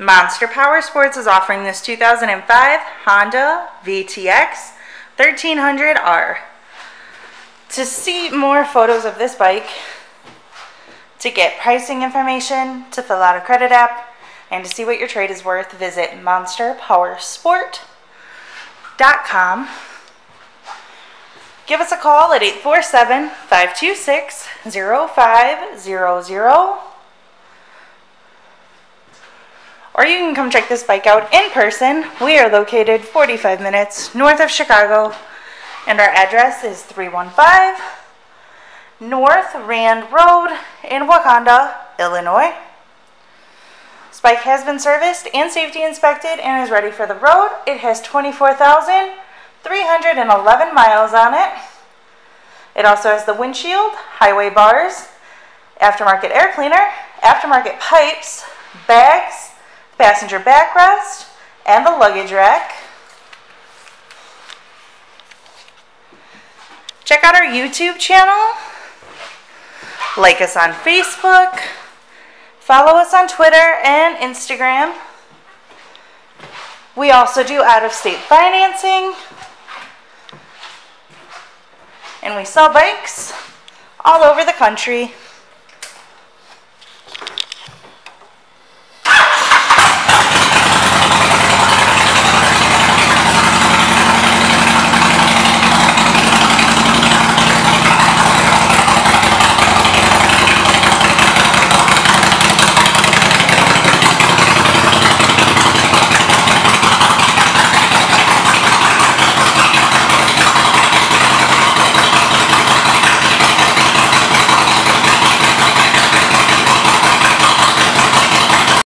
Monster Power Sports is offering this 2005 Honda VTX 1300R. To see more photos of this bike, to get pricing information, to fill out a credit app, and to see what your trade is worth, visit monsterpowersport.com. Give us a call at 847 526 0500 or you can come check this bike out in person. We are located 45 minutes north of Chicago, and our address is 315 North Rand Road in Wauconda, Illinois. This bike has been serviced and safety inspected and is ready for the road. It has 24,311 miles on it. It also has the windshield, highway bars, aftermarket air cleaner, aftermarket pipes, bags, passenger backrest, and the luggage rack. Check out our YouTube channel. Like us on Facebook. Follow us on Twitter and Instagram. We also do out of state financing. And we sell bikes all over the country.